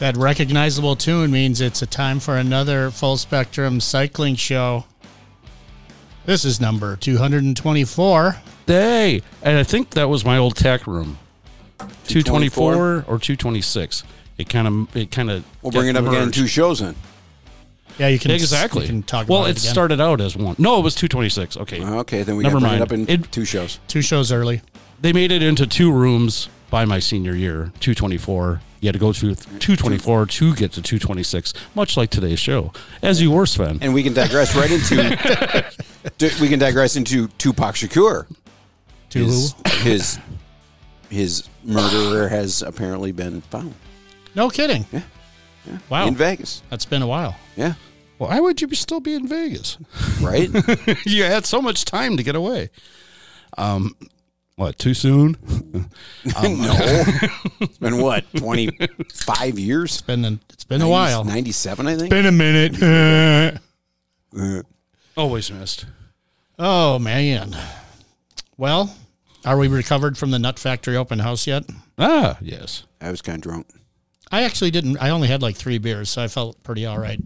That recognizable tune means it's a time for another full spectrum cycling show. This is number 224. Day. And I think that was my old tech room. 224 or 226. It kind of it kind of We'll bring it up again in two shows then. Yeah, you can Exactly. You can talk well, about it it again. started out as one. No, it was 226. Okay. Okay, then we Never got to bring mind. it up in It- two shows. two shows early. They made it into two rooms by my senior year, 224. You had to go through 224 to get to 226, much like today's show. As you were, Sven. And we can digress right into we can digress into Tupac Shakur. To his, who? his his murderer has apparently been found No kidding. Yeah. Wow. in Vegas. That's been a while. Yeah, Why would you be still be in Vegas? right. you had so much time to get away. Um, what? Too soon? no, it's been what twenty five years. It's Been a, it's been a while. Ninety seven, I think. Been a minute. Uh, Always missed. oh man. Well, are we recovered from the Nut Factory open house yet? Ah, yes. I was kind of drunk. I actually didn't. I only had like three beers, so I felt pretty all right.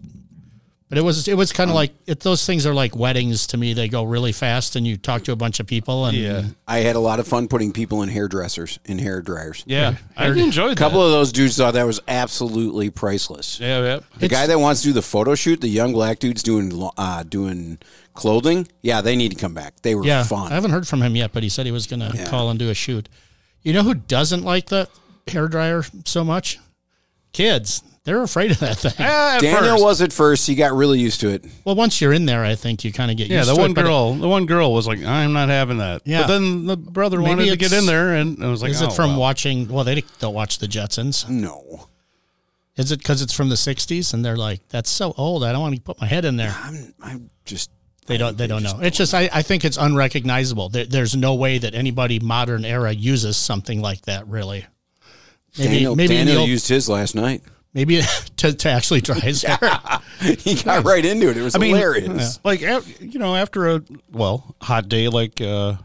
But it was it was kind of like it, those things are like weddings to me. They go really fast, and you talk to a bunch of people, and Yeah. I had a lot of fun putting people in hairdressers in hair dryers. Yeah. I enjoyed A couple of those dudes thought that was absolutely priceless. Yeah, yeah. The guy that wants to do the photo shoot, the young black dudes doing uh, doing clothing, yeah, they need to come back. They were yeah, fun. I haven't heard from him yet, but he said he was going to Yeah. call and do a shoot. You know who doesn't like the hair dryer so much? Kids. They're afraid of that thing. Ah, Daniel first. was at first. He got really used to it. Well, once you're in there, I think you kind of get Yeah, used the to one it. but it- girl, the one girl was like, "I'm not having that." Yeah. but then the brother Maybe wanted to get in there, and I was like, is oh, it from well. watching? Well, they don't watch the Jetsons. No, Is it because it's from the '60s and they're like, "That's so old. I don't want to put my head in there." I'm. I'm just. They don't. They don't know. It's just. I, I think it's unrecognizable. There, there's no way that anybody modern era uses something like that. Really. Maybe. Daniel, maybe in Daniel old- used his last night. Maybe to, to actually dry his hair. he got right into it. It was I mean, hilarious. like you know, after a well hot day like uh,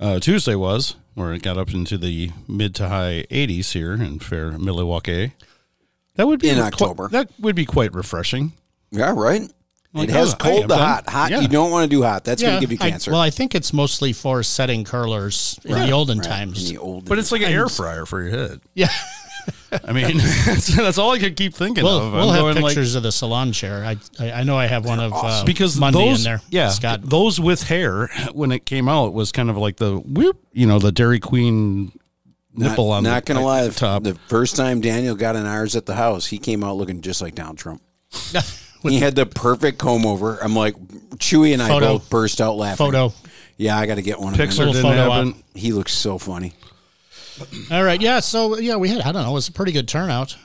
uh, Tuesday was, where it got up into the mid to high 80s here in fair Milwaukee. That would be In qui- October. that would be quite refreshing. Yeah, right. Like, it has oh, cold I'm to hot. Hot. Yeah. You don't want to do hot. That's going to give you I- cancer. well, I think it's mostly for setting curlers in the olden times. In the old But it's like an air fryer for your head. yeah. I mean, that's, that's all I could keep thinking We'll, of. we'll I'm have going, like- pictures of the salon chair. I, I I know I have one of uh, because Monday those, in there. yeah, Scott. those with hair when it came out was kind of like the whoop, you know, the Dairy Queen not, nipple on not the gonna lie. top. The first time Daniel got in ours at the house, he came out looking just like Donald Trump. he had the perfect comb over. I'm like, Chewy and I both burst out laughing. Photo. Yeah, I got to get one of Pixar them. Little didn't photo have He looks so funny. All right. Yeah. So yeah, we had. I don't know. It was a pretty good turnout.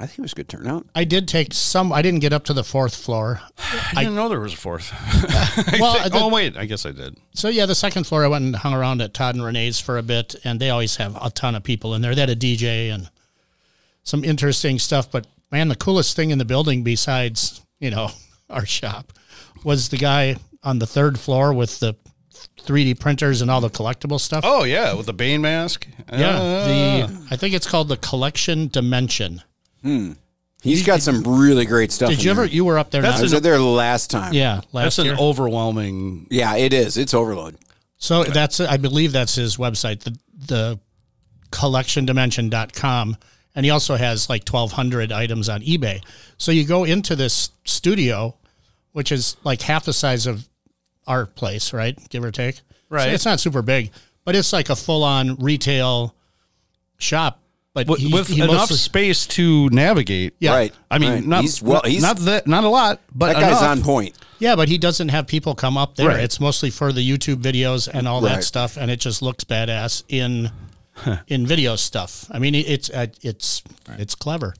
I think it was a good turnout. I did take some. I didn't get up to the fourth floor. I didn't know there was a fourth. Well, I think- the- oh wait, I guess I did. So yeah, the second floor, I went and hung around at Todd and Renee's for a bit, and they always have a ton of people in there. They had a DJ and some interesting stuff. But man, the coolest thing in the building, besides you know our shop, was the guy on the third floor with the 3D printers and all the collectible stuff. Oh yeah, with the Bane mask. yeah, Uh, the I think it's called the Collection Dimension. Hmm. He's got some really great stuff. Did in you ever? there. You were up there. I Now. was there last time. Yeah, last that's an year. overwhelming. Yeah, it is. It's overload. So that's I believe that's his website, the the collectiondimension.com. And he also has like 1,200 items on eBay. So you go into this studio, which is like half the size of our place, right? Give or take. Right. So it's not super big, but it's like a full on retail shop. But With, he- with he enough mostly- space to navigate. Yeah. Right. I mean, Right. not he's well. He's not that not a lot, but that guy's on point. Yeah, but he doesn't have people come up there. Right. It's mostly for the YouTube videos and all that stuff, and it just looks badass in in video stuff. I mean, it's uh, it's it's clever,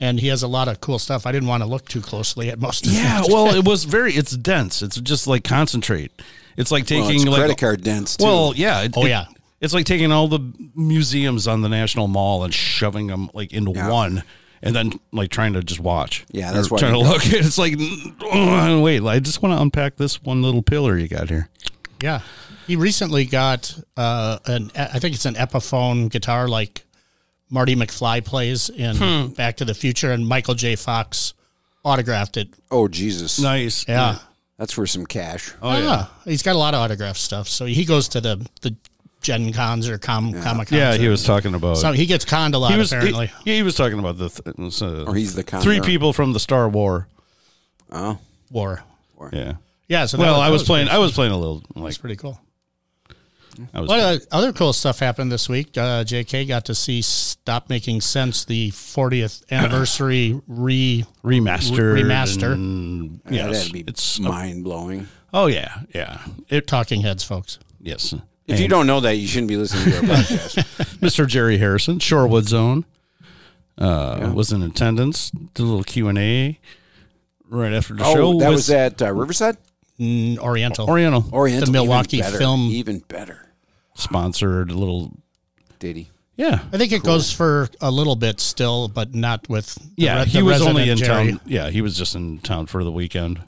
and he has a lot of cool stuff. I didn't want to look too closely at most. of it. Yeah, well, it was very. It's dense. It's just like concentrate. It's like Well, taking it's like credit card dense too. Well, yeah. it- Oh, it- yeah. It's like taking all the museums on the National Mall and shoving them like into Yeah. one, and then like trying to just watch. Yeah, that's Or why trying to you look. It's like, oh, wait, I just want to unpack this one little pillar you got here. yeah. He recently got uh, an I think it's an Epiphone guitar like Marty McFly plays in Hmm. Back to the Future, and Michael J. Fox autographed it. Oh Jesus, Nice. Yeah. that's worth some cash. Oh yeah. He's got a lot of autograph stuff. So he goes to the, the Gen Cons or com, Comic Cons. Yeah, he was talking about. So he gets conned a lot, he was apparently. He, yeah, he was talking about the th- uh, Or he's the con three people from the Star War. Oh, War. Yeah. Yeah. So Well, that I was playing. pretty- I was playing a little like That's pretty cool. I was. What uh, other cool stuff happened this week? Uh, JK got to see Stop Making Sense, the 40th anniversary re. remastered. Remaster. and- yeah, yes, that'd be it's. mind blowing. oh yeah, yeah. It Talking Heads, folks. yes. If you don't know that, you shouldn't be listening to our podcast. Mr. Jerry Harrison, Shorewood Zone, uh, was in attendance. Did a little Q and A right after the show. oh, that with was at uh, Riverside, Oriental. Oriental Oriental, The Milwaukee even better, Film- even better. sponsored a little. Did? Yeah, I think it goes for a little bit still, but not with. the yeah. re- he the was only in Jerry. town. Yeah, he was just in town for the weekend,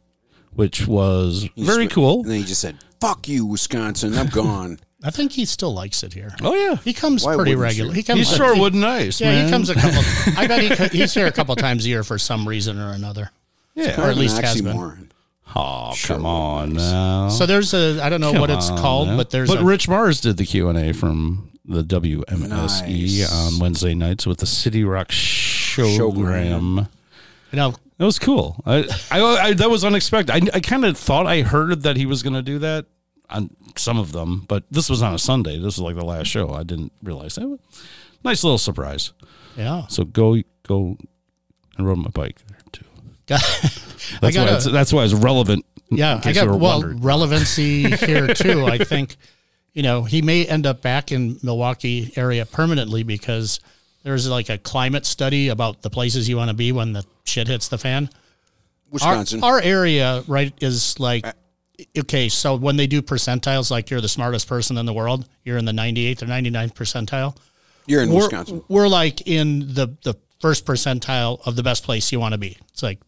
which was very cool. And then he just said, "Fuck you, Wisconsin, I'm gone." I think he still likes it here. Oh yeah, He comes Why pretty wouldn't regular. you? He comes. he's Shorewood nice. Yeah, man. he comes a couple. I bet he, he's here a couple times a year for some reason or another. Yeah. Or at of an least has been. Oh come on now. So there's a I don't know what it's called, now. but there's but a, Rich Mars did the Q and A from the WMSE Nice. on Wednesday nights with the City Rock Showgram. you know That was cool. I, I, I that was unexpected. I, I kind of thought I heard that he was going to do that on some of them, but this was on a Sunday. This was like the last show. I didn't realize that. Nice little surprise. yeah. So go go and rode my bike there too. I That's why got it's, that's why it's relevant. yeah. I got well wondering. relevancy here too. I think you know he may end up back in Milwaukee area permanently because there's like a climate study about the places you want to be when the shit hits the fan. Our, Wisconsin. our area, right, is like uh, okay. So when they do percentiles, like you're the smartest person in the world, you're in the 98th or 99th percentile. You're in we're, Wisconsin. we're like in the the first percentile of the best place you want to be. It's like,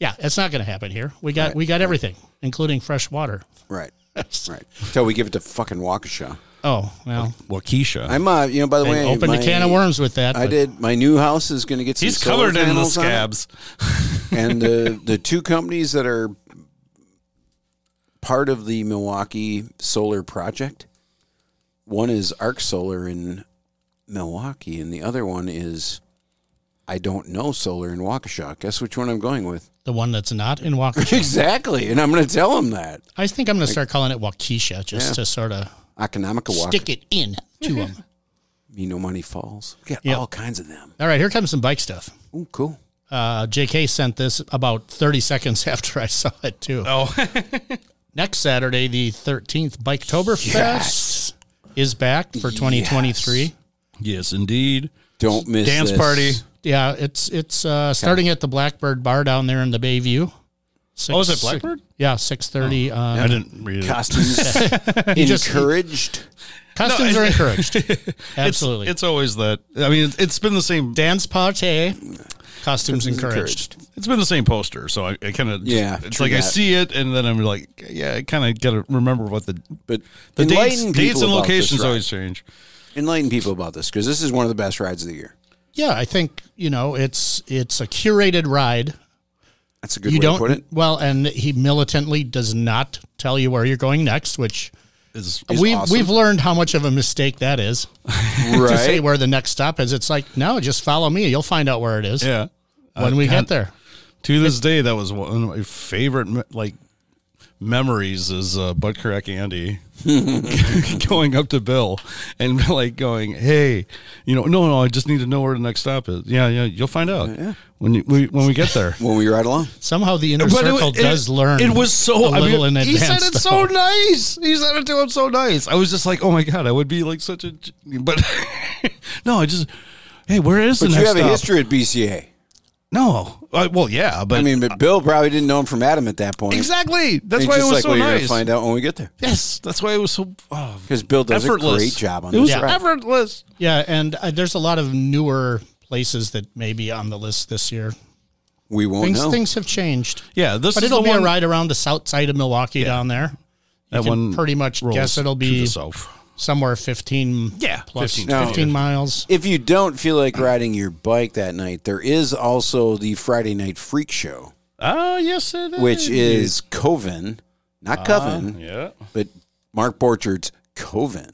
yeah, it's not going to happen here. We got we got everything, including fresh water. Right. Right. Until we give it to fucking Waukesha. Oh well, Waukesha. I'm, uh, you know, by the they way, opened my, a can of worms with that. I did. My new house is going to get some He's solar covered in the panels on it. scabs. and the the two companies that are part of the Milwaukee solar project, one is Arc Solar in Milwaukee, and the other one is I don't know solar in Waukesha. Guess which one I'm going with? The one that's not in Waukesha. exactly, and I'm going to tell them that I think I'm going to start calling it Waukesha just Yeah. to sort of Economica Waukesha. stick it in to them. You know, Money Falls. We got Yep. all kinds of them. All right, here comes some bike stuff. Oh, cool. Uh, JK sent this about 30 seconds after I saw it too. Oh, Next Saturday, the 13th, Biketoberfest Yes. is back for 2023. yes, indeed. Don't miss Dance this. party. Yeah, it's it's uh, starting at the Blackbird Bar down there in the Bayview. Six, Oh, is it Blackbird? yeah, six thirty. uh, I didn't read it. Costumes encouraged. costumes No, are encouraged. Absolutely. it's always that. I mean, it's- it's been the same. dance party. Costumes encouraged. It's been the same poster, so I, I kind of Yeah, It's true like I see it, and then I'm like, yeah, I kind of got to remember what the But the dates, dates and about this locations always change. Enlighten people about this because this is one of the best rides of the year. Yeah, I think you know it's it's a curated ride. That's a good you way don't to put it. well, and he militantly does not tell you where you're going next, which Is Is we've awesome. we've learned how much of a mistake that is to say where the next stop is. It's like no, just follow me. You'll find out where it is yeah. when Uh, we get there. To this day, that was one of my favorite like memories is uh, butt crack Andy going up to Bill and like going, "Hey, you know, no, no, I just need to know where the next stop is." Yeah, yeah, you'll find out when you, we, when we get there. when we ride along. Somehow the inner But circle it- does learn. It was so. a I little mean, in he said it so nice. He said it to him so nice. I was just like, oh my god, I would be like such a. But no, I just. Hey, where is But the next? you next have a stop? history at BCA. No, I, well, yeah, but I mean, but Bill probably didn't know him from Adam at that point. exactly. That's It's why it was like, so well, you're nice. find out when we get there. Yes, that's why it was so oh, Because Bill does effortless. a great job on it was this Yeah. ride. effortless. yeah, and uh, there's a lot of newer places that may be on the list this year. We won't Things know. things have changed, Yeah, this but is it'll the be one, a ride around the south side of Milwaukee down there. That can one pretty much guess it'll to be the south. Somewhere 15 Yeah, plus 15, 15, No. miles. If you don't feel like riding your bike that night, there is also the Friday Night Freak Show, Oh, yes, it is. which is Coven, not Coven, Yeah. but Mark Borchardt's Coven,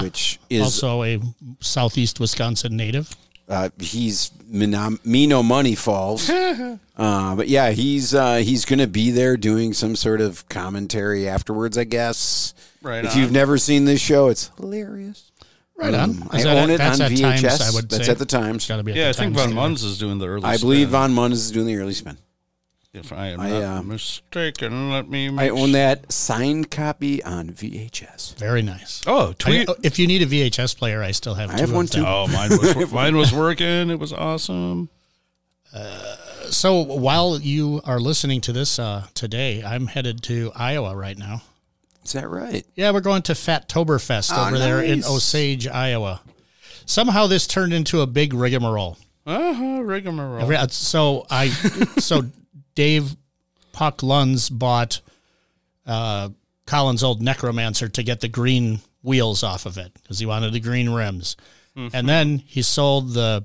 which is also a southeast Wisconsin native. uh, he's Mino Mino Money Falls. uh, but yeah, he's uh, he's going to be there doing some sort of commentary afterwards, I guess. Right If on. you've never seen this show, it's hilarious. Right on. I Is that own at- it on VHS. Times, I would That's say. at the Times. It's got to be at Yeah, the I think Von Munz is doing the early I believe spin. Von Munz is doing the early spin. If I am I, not uh, mistaken, let me. I make own that signed copy on VHS. Very nice. Oh, I- if you need a VHS player, I still have. I two have of one them. too. Oh, mine was mine was working. It was awesome. So while you are listening to this uh, today, I'm headed to Iowa right now. Is that right? Yeah, we're going to Fatoberfest Oh, over there in. Osage, Iowa. Somehow this turned into a big rigmarole. Uh huh. Rigmarole. Every- So I, so Dave Puck Lunds bought uh, Colin's old Necromancer to get the green wheels off of it because he wanted the green rims, and then he sold the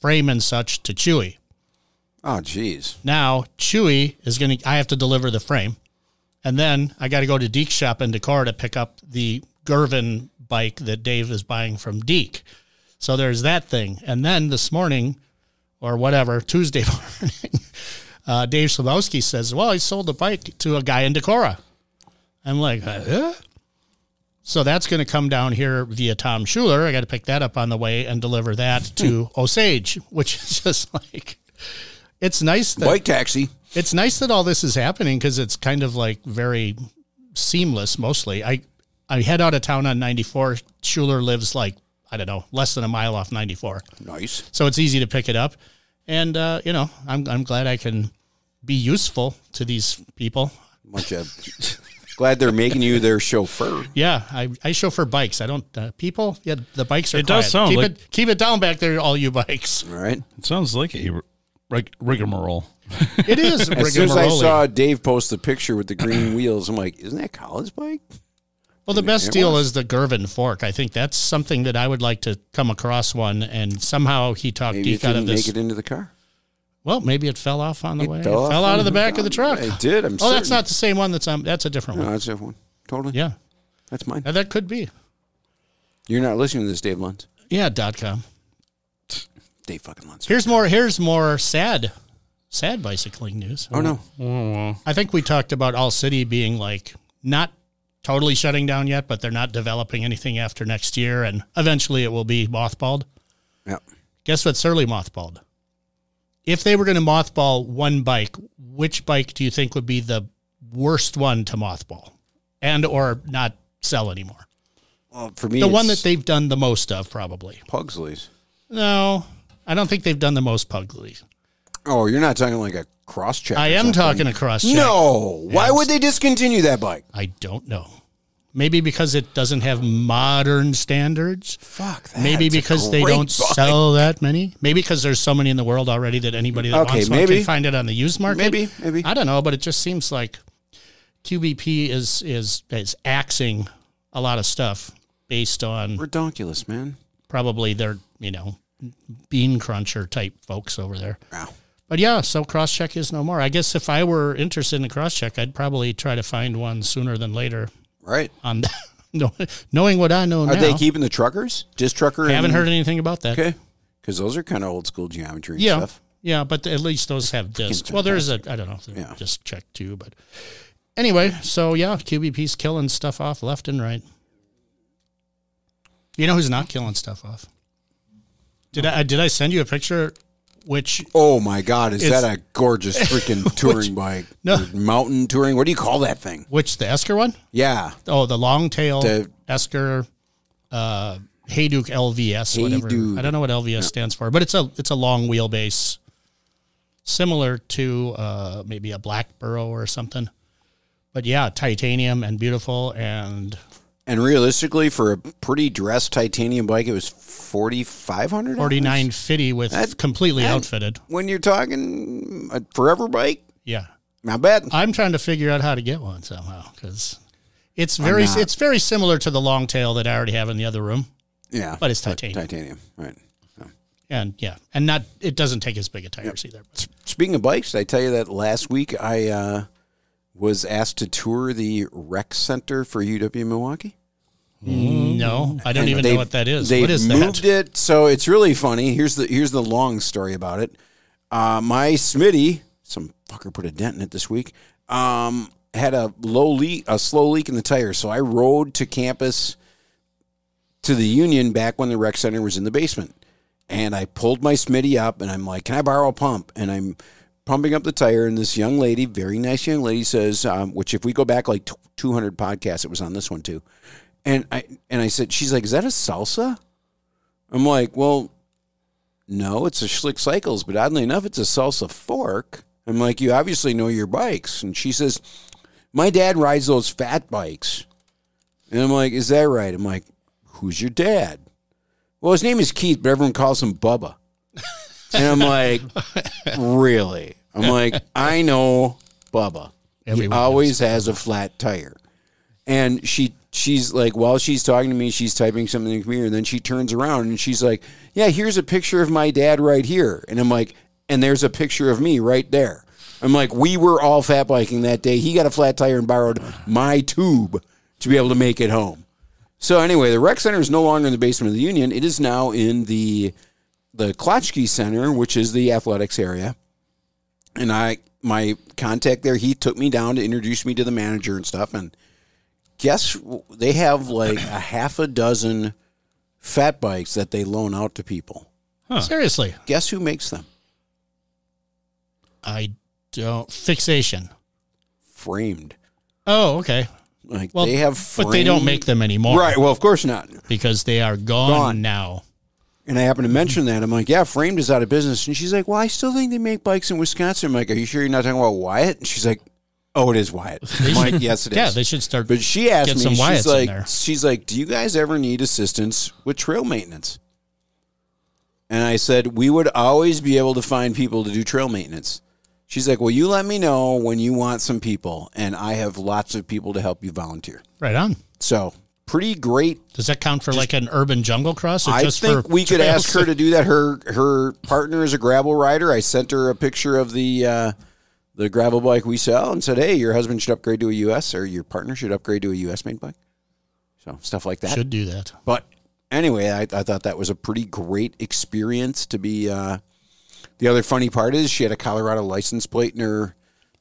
frame and such to Chewy. Oh, jeez. Now Chewy is going to. I have to deliver the frame, and then I got to go to Deke's shop in Decorah to pick up the Gervin bike that Dave is buying from Deke. So there's that thing, and then this morning, or whatever Tuesday morning, uh, Dave Slabowski says, "Well, he sold the bike to a guy in Decorah." I'm like, huh? So that's going to come down here via Tom Schuler. I got to pick that up on the way and deliver that to Osage, which is just like, it's nice that Bike taxi. It's nice that all this is happening because it's kind of like very seamless mostly. I I head out of town on 94. Schuler lives like I don't know less than a mile off 94, Nice. so it's easy to pick it up. And uh, you know, I'm I'm glad I can be useful to these people. Bunch of glad they're making you their chauffeur. Yeah, I, I chauffeur bikes. I don't uh, people. Yeah, the bikes are. It does quiet. sound keep like- it keep it down back there, all you bikes. All right. It sounds like a rig- rigmarole. It is. As soon as I saw Dave post the picture with the green wheels, I'm like, isn't that Colin's bike? Well, the best deal was. is the Gervin fork. I think that's something that I would like to come across one, and somehow he talked Maybe it Deke out of this. make it into the car. well, maybe it fell off on the way. It fell fell, out of the the- back of the truck. It did. I'm oh, that's not the same one. That's um, that's a different No, one. that's a different one. Totally. Yeah, That's mine. Uh, that could be. You're not listening to this, Dave Luntz. Yeah, dot com. Dave fucking Luntz. Here's more. Here's more sad, sad bicycling news. Oh no. I think we talked about All City being like not totally shutting down yet, but they're not developing anything after next year, and eventually it will be mothballed. Yeah. Guess what? early mothballed? If they were going to mothball one bike, which bike do you think would be the worst one to mothball and or not sell anymore? Well, for me, The one that they've done the most of, probably. Pugsley's. No, I don't think they've done the most Pugsley. Oh, you're not talking like a cross check. I am something. talking across. check. No. Why would they discontinue that bike? I don't know. Maybe because it doesn't have modern standards. Fuck that. Maybe because they don't bike. sell that many. Maybe because there's so many in the world already that anybody that Okay, wants one maybe. can find it on the used market. Maybe, maybe. I don't know, but it just seems like QBP is is is axing a lot of stuff based on Redonkulous, man. probably their you know bean cruncher type folks over there. Wow. But yeah, so cross check is no more. I guess if I were interested in a crosscheck, I'd probably try to find one sooner than later. Right. On that, knowing what I know Are now, they keeping the truckers? Just trucker? I haven't and- heard anything about that. Okay. Because those are kind of old school geometry Yeah, stuff. yeah, but at least those have discs. Well, there's a I don't know, Yeah. just check too, but anyway, so yeah, QBP's killing stuff off left and right. You know who's not killing stuff off? Did I did I send you a picture? Which Oh my God! Is It's- that a gorgeous freaking touring bike? No. Mountain touring. What do you call that thing? which the Esker one? Yeah, Oh, the long tail The- Esker, uh, Hayduke LVS, whatever. Hayduke. I don't know what LVS stands for, but it's a it's a long wheelbase, similar to uh, maybe a Black Burrow or something. But yeah, titanium and beautiful, and and realistically, for a pretty dressed titanium bike, it was forty five hundred. forty nine fitty with That- completely that- outfitted. When you're talking a forever bike, Yeah, not bad. I'm trying to figure out how to get one somehow because It's very it's very similar to the long tail that I already have in the other room, Yeah, but it's titanium. titanium, right? And yeah, and not it doesn't take as big a tires either. But Speaking of bikes, I tell you that last week I uh, was asked to tour the rec center for UW Milwaukee. no, I don't And even know what that is. They've What is moved that? it, so it's really funny. Here's the here's the long story about it. Uh, my Smitty, some fucker put a dent in it this week. Um, had a low leak, a slow leak in the tire. So I rode to campus to the Union back when the rec center was in the basement, and I pulled my Smitty up, and I'm like, "Can I borrow a pump?" And I'm pumping up the tire, and this young lady, very nice young lady, says, um, which if we go back like 200 podcasts, it was on this one too. And I and I said, she's like, "Is that a salsa?" I'm like, "Well, no, it's a Schlick Cycles, but oddly enough, it's a salsa fork." I'm like, "You obviously know your bikes." And she says, "My dad rides those fat bikes." And I'm like, "Is that right?" I'm like, "Who's your dad?" Well, his name is Keith, but everyone calls him Bubba. And I'm like, "Really?" I'm like, "I know Bubba. He always has a flat tire." And she she's like, while she's talking to me, she's typing something in the computer, and then she turns around and she's like, Yeah, here's a picture of my dad right here. And I'm like, and there's a picture of me right there. I'm like, we were all fat biking that day. He got a flat tire and borrowed my tube to be able to make it home. So anyway, the rec center is no longer in the basement of the Union. It is now in the the Klotsche Center, which is the athletics area. And I my contact there, he took me down to introduce me to the manager and stuff. And guess they have like a half a dozen fat bikes that they loan out to people. Seriously, Guess who makes them? I don't fixation. Framed. Oh, okay. Like Well, they have, but they don't make them anymore, Right. Well, of course not. Because they are gone, Gone. now. And I happened to mention that. I'm like, yeah, Framed is out of business. And she's like, well, I still think they make bikes in Wisconsin. I'm like, are you sure you're not talking about Wyatt? And she's like, oh, it is Wyatt. I'm like, yes, it is. Yeah, they should start. But she asked me, some she's Wyatts like, she's like, do you guys ever need assistance with trail maintenance? And I said, we would always be able to find people to do trail maintenance. She's like, well, you let me know when you want some people, and I have lots of people to help you volunteer. right on. So pretty great Does that count for like an urban jungle cross? Or I just think for we could ask her to do that. Her her partner is a gravel rider. I sent her a picture of the uh, the gravel bike we sell and said, "Hey, your husband should upgrade to a US or your partner should upgrade to a US made bike." So stuff like that. Should do that. But anyway, I, I thought that was a pretty great experience to be. Uh, the other funny part is she had a Colorado license plate in her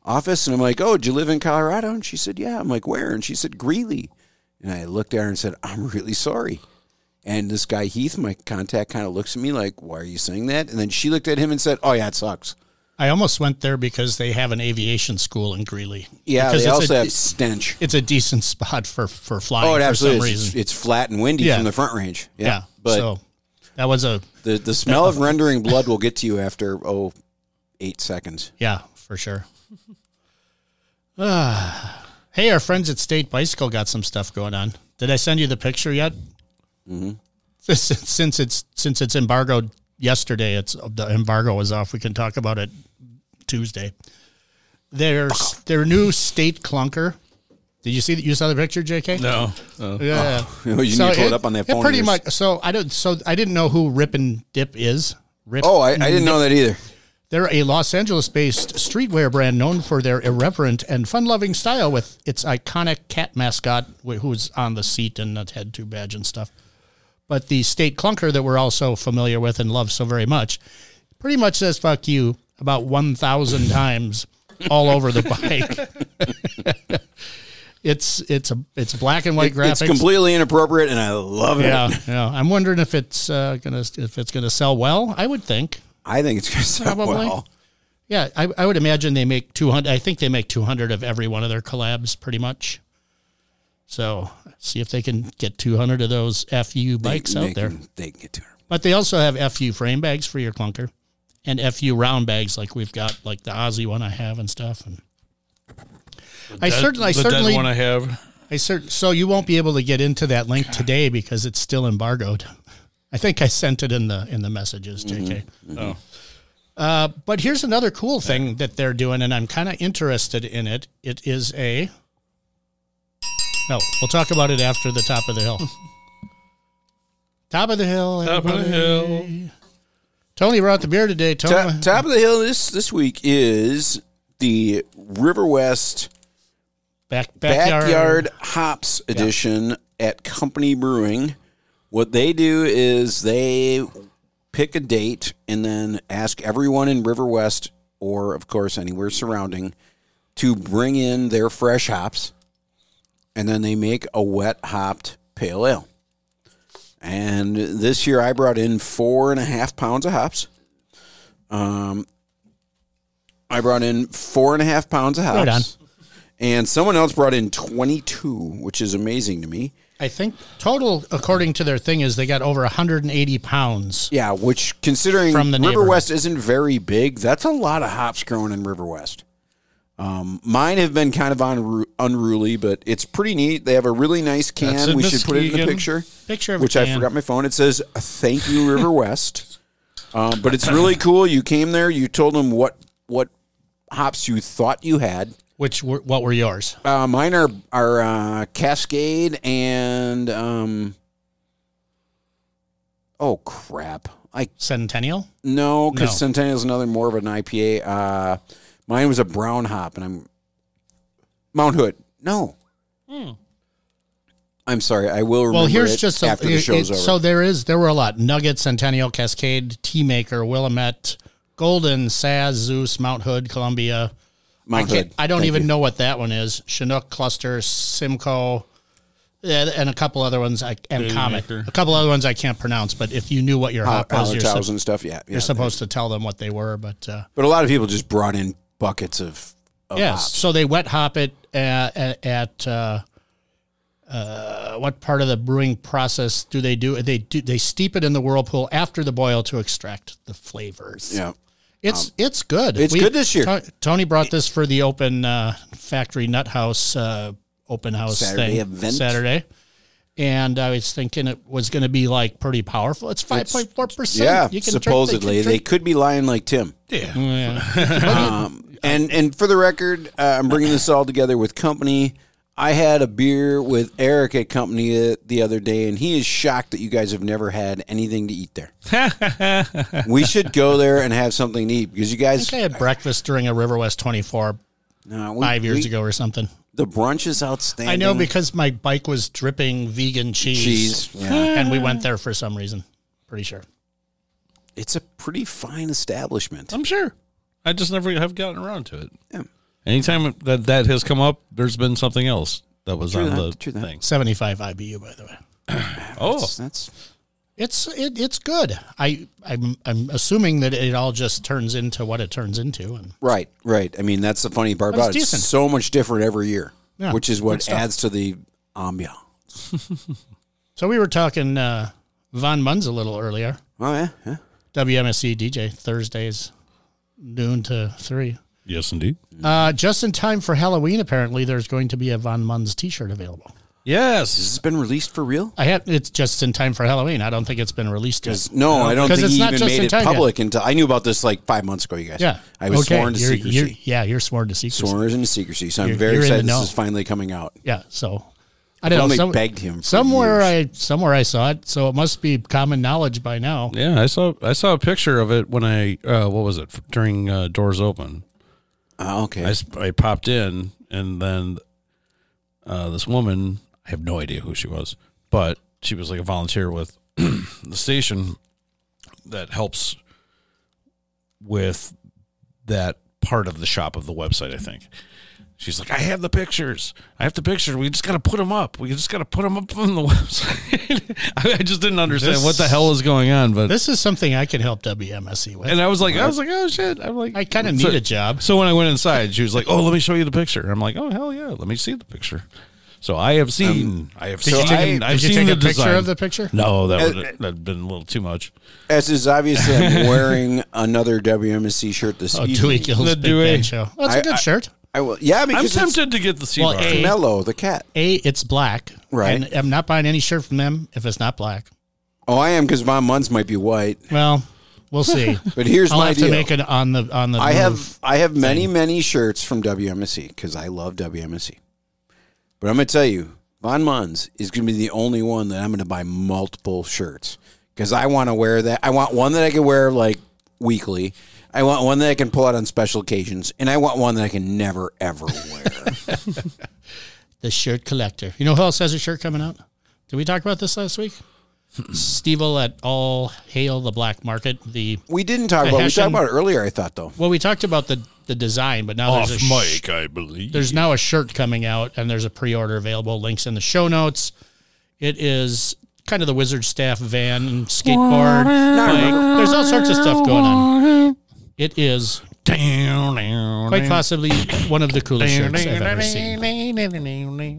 office, and I'm like, "Oh, do you live in Colorado?" And she said, "Yeah." I'm like, "Where?" And she said, "Greeley." And I looked at her and said, "I'm really sorry." And this guy Heath, my contact, kind of looks at me like, "Why are you saying that?" And then she looked at him and said, "Oh yeah, it sucks." I almost went there because they have an aviation school in Greeley. Yeah, because they it's also a, have stench. it's a decent spot for for flying Oh, it for some is. reason. It's, it's flat and windy Yeah. from the front range. Yeah, yeah, but so that was a the the smell of rendering blood will get to you after oh eight seconds. yeah for sure. Ah, hey, our friends at State Bicycle got some stuff going on. Did I send you the picture yet? Mm-hmm. Since it's since it's embargoed yesterday, it's the embargo is off. We can talk about it Tuesday. There's their new state clunker. Did you see that? You saw the picture, J.K. No. Uh, Yeah, You need to pull it up on that phone. pretty yours. much. So I don't. So I didn't know who Rip and Dip is. Rip. Oh, I, I didn't know that either. They're a Los Angeles-based streetwear brand known for their irreverent and fun-loving style, with its iconic cat mascot, who's on the seat and the head to badge and stuff. But the state clunker that we're also familiar with and love so very much, pretty much says "fuck you" about one thousand times all over the bike. it's it's a it's black and white graphics. It's completely inappropriate, and I love it. Yeah, yeah. I'm wondering if it's uh, gonna if it's gonna sell well. I would think. I think it's going to sell Probably. well. Yeah, I, I would imagine they make 200. I think they make 200 of every one of their collabs, pretty much. So see if they can get 200 of those FU bikes They out there. can- they can get to her. But they also have FU frame bags for your clunker, and FU round bags like we've got, like the Aussie one I have and stuff. And I that- certainly, I the dead certainly, one I have. I cert- so you won't be able to get into that link today because it's still embargoed. I think I sent it in the in the messages, JK. Oh. Uh, but here's another cool thing that they're doing, and I'm kind of interested in it. It is a No, we'll talk about it after the top of the hill. top of the hill. Top of the hill. Tony brought the beer today. Tony, Top, top of the hill this this week is the Riverwest back, backyard. Backyard Hops edition at Company Brewing. What they do is they pick a date and then ask everyone in Riverwest or of course anywhere surrounding to bring in their fresh hops and then they make a wet hopped pale ale. And this year I brought in four and a half pounds of hops. Um, I brought in four and a half pounds of hops. Right on. And someone else brought in 22, which is amazing to me. I think total, according to their thing, is they got over 180 pounds. Yeah, which considering From the River. West isn't very big, that's a lot of hops growing in Riverwest. Um, mine have been kind of unru- unruly, but it's pretty neat. They have a really nice can. We should put it in the picture. Picture of which a I can. forgot my phone. It says "Thank you, River West," um, but it's really cool. You came there, you told them what what hops you thought you had. Which were, what were yours? Uh, mine are are uh, Cascade and um, oh crap! I Centennial. no, because No. Centennial is another more of an IPA. Uh, mine was a brown hop, and I'm Mount Hood. No. I'm sorry. I will remember Hmm. Well, here's just a, after the show's it- over. so there is there were a lot: Nugget, Centennial, Cascade, Tea Maker, Willamette, Golden, Saaz, Zeus, Mount Hood, Columbia. Mount I, can't- I don't Thank even you. know what that one is. Chinook Cluster, Simcoe, yeah, and a couple other ones. I and Baby Comet. Maker. A couple other ones I can't pronounce. But if you knew what your hop was, you're, Hallertau's sup- and stuff. Yeah, yeah. you're supposed to tell them what they were. But uh, But a lot of people just brought in buckets of, of yes, hops. so they wet hop it at, at, at uh, uh, what part of the brewing process do they do? They do they steep it in the whirlpool after the boil to extract the flavors. Yeah. It's it's good. it's good this year. To- Tony brought this for the open uh, factory nut house uh, open house Saturday thing event. Saturday, and I was thinking it was going to be like pretty powerful. It's five point four percent. Yeah, supposedly they could be lying like Tim. Yeah. Um, and and for the record, uh, I'm bringing this all together with company. I had a beer with Eric at company the other day, and he is shocked that you guys have never had anything to eat there. we should go there and have something to eat because you I guys think I had breakfast during a Riverwest twenty four no, we- five years we- ago or something. The brunch is outstanding. I know because my bike was dripping vegan cheese. cheese. Yeah, and we went there for some reason. Pretty sure. it's a pretty fine establishment. I'm sure. I just never have gotten around to it. Yeah. Anytime that that has come up, there's been something else that was True on that, the true that. thing. Seventy five IBU by the way. Oh, That's, that's It's it, it's good. I I'm I'm assuming that it all just turns into what it turns into, and right, right. I mean, that's the funny part about it. It's so much different every year, Yeah, which is what adds to the ambiance. so we were talking uh, Von Munz a little earlier. Oh yeah, yeah. WMSE DJ Thursdays, noon to three. Yes, indeed. Uh, just in time for Halloween. Apparently, there's going to be a Von Munz T-shirt available. Yes. Has this been released for real? I had it's just in time for Halloween. I don't think it's been released yet. No, I don't 'Cause think it's he not even just made in it time yet. public until I knew about this like five months ago. You guys, Yeah, I was Okay, sworn to you're- secrecy. you're- yeah, you're sworn to secrecy. sworn into secrecy, so I'm You're- very you're excited this know. is finally coming out. Yeah, so I don't know. Some, begged him for somewhere years. I somewhere I saw it, so it must be common knowledge by now. Yeah, I saw I saw a picture of it when I uh, what was it during uh, doors open. Oh, okay, I popped in and then uh, this woman I have no idea who she was, but she was like a volunteer with the station that helps with that part of the shop of the website. I think she's like, I have the pictures. I have the pictures. We just got to put them up. We just got to put them up on the website. I I just didn't understand This- what the hell is going on, but This is something I can help WMSE with. and I was like, I was like, oh shit. I'm like, I kind of So- need a job. so when I went inside, she was like, "Oh, let me show you the picture." I'm like, "Oh hell yeah, let me see the picture." So I have seen, I have Did you seen, take, I've did you seen take the a picture design. of the picture? No, that Uh, would that'd been a little too much. as is obviously I'm wearing another WMSE shirt this Oh, evening. Dewey Gill's The Big Dewey. Band Show. That's a I- good I- shirt. I will, yeah, I'm because it's tempted to get the C Well, bar. A- Mellow the cat. A, it's black. Right. And I'm not buying any shirt from them if it's not black. Oh, I am because Von Munz might be white. Well, we'll see. But here's I'll my have deal. to make it on the on the. I move. have I have many many shirts from WMSE because I love WMSE. But I'm gonna tell you, Von Munz is going to be the only one that I'm going to buy multiple shirts because I want to wear that. I want one that I can wear like weekly. I want one that I can pull out on special occasions, and I want one that I can never ever wear. The shirt collector. You know who else has a shirt coming out? Did we talk about this last week? Stevel at All Hail the Black Market. The we didn't talk about. We talked about it earlier. I thought though. well, we talked about the the design, but now Off there's a sh- mic, I believe. there's now a shirt coming out, and there's a pre-order available. Links in the show notes. It is kind of the Wizard Staff van skateboard. bike. There's all sorts of stuff going on. It is down, down, quite possibly one of the coolest shirts I've ever seen.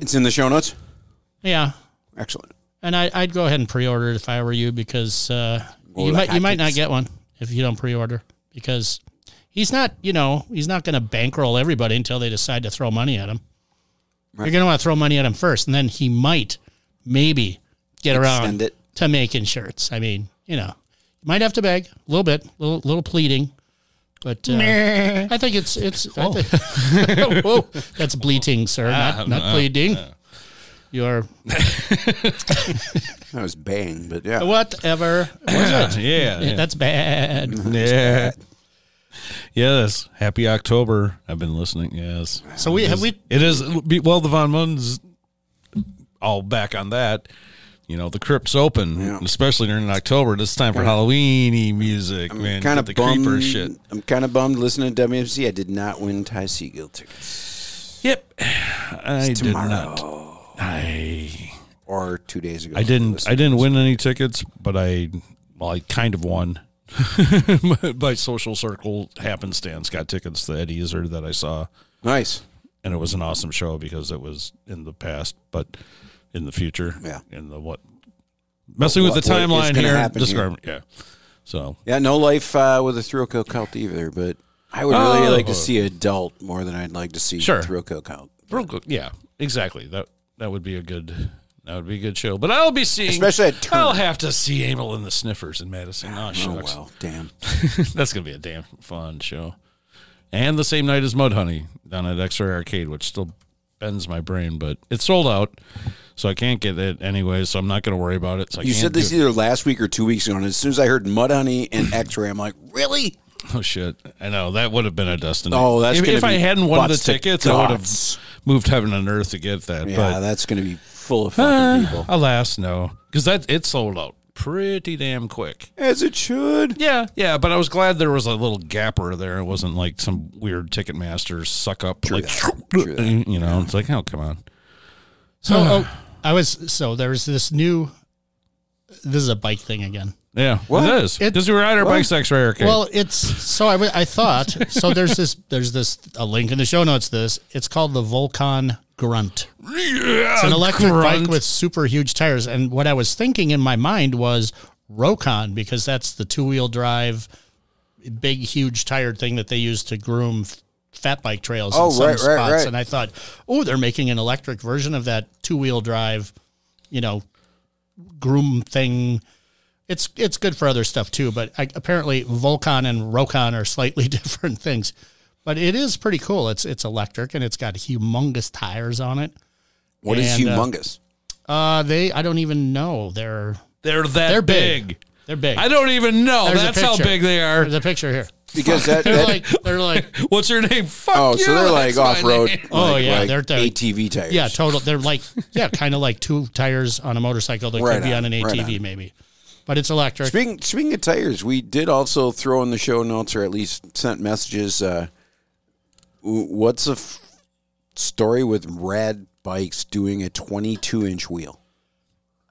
It's in the show notes. Yeah, Excellent. and I, I'd go ahead and pre-order it if I were you because uh, you might you might not get one if you don't pre-order because he's not you know he's not going to bankroll everybody until they decide to throw money at him. You're going to want to throw money at him first, and then he might maybe get around it. to making shirts. I mean, you know, you might have to beg a little bit, little little pleading. But uh, I think it's it's. I oh. thi- Whoa, that's bleating, sir, not ah, not ah, pleading. Ah. You're That was bang, but yeah. whatever. Was it? Yeah, yeah. That's bad. yeah. Yes. Happy October. I've been listening. Yes. So we have we It is well the Von Munz all back on that. You know, the crypt's open, Yeah. especially during October. It's time for Halloweeny music, man. kind of the bummed. creeper shit. I'm kind of bummed listening to WMC. I did not win Ty Segall tickets Yep. I did tomorrow not. I or two days ago. I didn't I didn't win any tickets, but I well I kind of won. by social circle happenstance got tickets to Eddie Izzard that I saw. Nice. and it was an awesome show because it was in the past, but in the future, Yeah. in the what messing with the timeline gonna here. yeah. So Yeah, no life uh, with a Thrill Kill Kult either, but I would really Oh. like to see adult more than I'd like to see Sure. Thrill Kill Kult. yeah, exactly. That that would be a good that would be a good show. But I'll be seeing, Especially at. I'll have to see Amyl and the Sniffers in Madison. Oh, Oh shucks. well, damn. That's gonna be a damn fun show. And the same night as Mudhoney down at X-Ray Arcade, which still bends my brain, but it's sold out, so I can't get it anyway. So I'm not gonna worry about it. So I You said this either last week or two weeks ago, and as soon as I heard Mudhoney and X-Ray, I'm like, really? Oh shit! I know that would have been a destiny. Oh, that's if, if I hadn't won the tickets, I would have moved heaven and earth to get that. Yeah, but that's going to be full of ah, fucking people. alas, no, because that it sold out pretty damn quick. As it should. Yeah, yeah, but I was glad there was a little gapper there. It wasn't like some weird Ticketmaster suck up, like that. you know. It's like, oh come on. so oh, I was so there's this new. This is a bike thing again. Yeah, What? it is It- because we ride at our bike sex rare arcade. Well, it's so I, I thought so. There's this there's this a link in the show notes. This it's called the Volcon Grunt. yeah, It's an electric bike with super huge tires. And what I was thinking in my mind was Rokon because that's the two wheel drive, big huge tired thing that they use to groom f- fat bike trails Oh, in some right, right, spots. right. And I thought, oh, they're making an electric version of that two wheel drive, you know, groom thing. It's it's good for other stuff too, but I, apparently Volcon and Rokon are slightly different things. But it is pretty cool. It's it's electric and it's got humongous tires on it. What is And, uh, humongous? Uh, they I don't even know. They're they're that they're big. big. they're big. I don't even know. There's That's how big they are. There's a picture here. Because that, They're that like they're like What's your name? Fuck oh, you, so they're like off road. name. Oh, yeah, like they're- they're- ATV tires. yeah, total. They're like yeah, kind of like two tires on a motorcycle that Right could be on, on an right ATV on. maybe, but it's electric. Speaking speaking of tires, we did also throw in the show notes, or at least sent messages. Uh, what's a f- story with Rad Bikes doing a 22 inch wheel?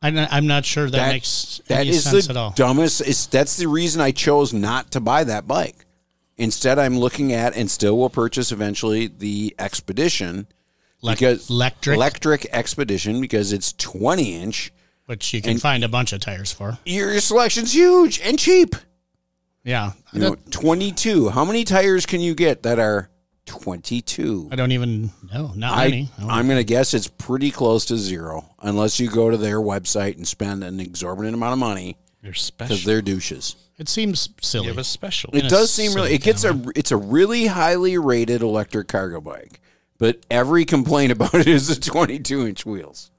I'm not, I'm not sure that, That- makes That is sense the at all. dumbest. It's, that's the reason I chose not to buy that bike. Instead, I'm looking at and still will purchase eventually the Expedition Lec- because electric, electric Expedition because it's 20 inch. which you can and- find a bunch of tires for. Your selection's huge and cheap. Yeah, You know, 22. How many tires can you get that are 22? I don't even know. Not I, many. I I'm going to guess it's pretty close to zero, unless you go to their website and spend an exorbitant amount of money You're special because they're douches. It seems silly. You have a special. It does seem really. It gets a. It's a really highly rated electric cargo bike, but every complaint about it is the 22 inch wheels.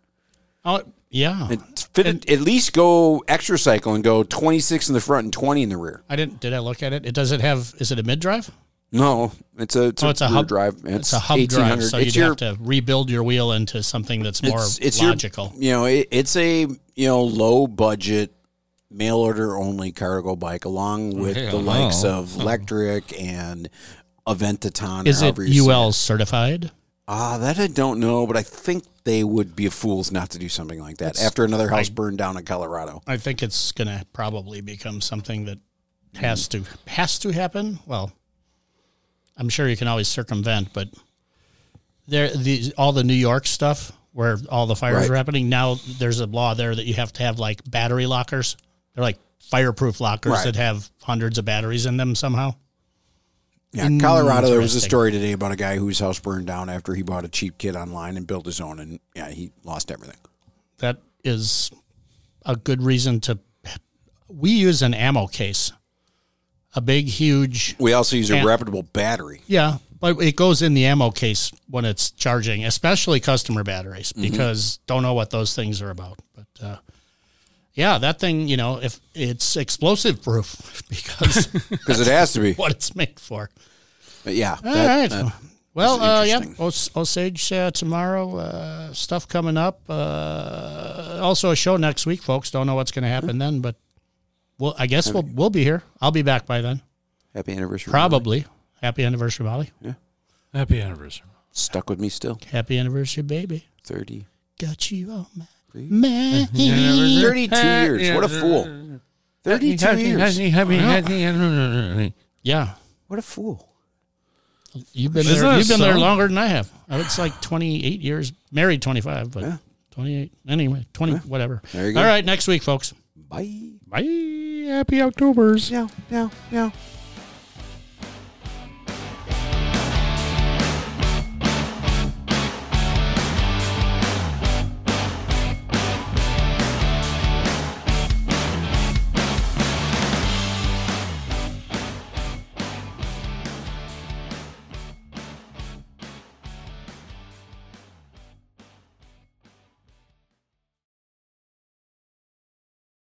Oh, yeah. It fit it, at least go Xtracycle and go 26 in the front and 20 in the rear. I didn't. Did I look at it? It does it have? Is it a mid drive? No, it's a it's, Oh, a, it's a rear hub drive. It's, a hub drive, so you'd your have to rebuild your wheel into something that's more it's, it's your- logical. you know, it, it's a you know low budget mail order only cargo bike, along with Yeah. the likes Oh. of Lectric and Aventon. is it UL certified? Ah, that I don't know, but I think they would be fools not to do something like that after another house burned down in Colorado. I think it's going to probably become something that has to has to happen. Well, I'm sure you can always circumvent, but there the all the New York stuff where all the fires Right. are happening now. There's a law there that you have to have like battery lockers. They're like fireproof lockers Right. that have hundreds of batteries in them somehow. Yeah, Colorado. There was a story today about a guy whose house burned down after he bought a cheap kit online and built his own, and yeah, he lost everything. That is a good reason to. We use an ammo case, a big, huge We also use a reputable battery. Yeah, but it goes in the ammo case when it's charging, especially customer batteries, Mm-hmm. because don't know what those things are about. But uh, yeah, that thing, you know, if it's explosive proof because because it has to be. what it's made for. But yeah, All that- right. that- well, uh, yeah. Os- Osage uh, tomorrow. Uh, stuff coming up. Uh, also a show next week, folks. Don't know what's going to happen then, but well, I guess we'll we'll be here. I'll be back by then. happy anniversary. Probably. Happy anniversary, Molly. Yeah. Happy anniversary. stuck with me still. Happy anniversary, baby. Thirty. Got you on my man. 32 years. What a fool. 32 years. Yeah, What a fool. you've been Isn't there. You've been there longer than I have. It's like twenty eight years. Married twenty five, but Yeah. twenty eight. Anyway, twenty whatever. There you go. All right, next week, folks. Bye. Bye. Happy Octobers. Yeah. Yeah. meow.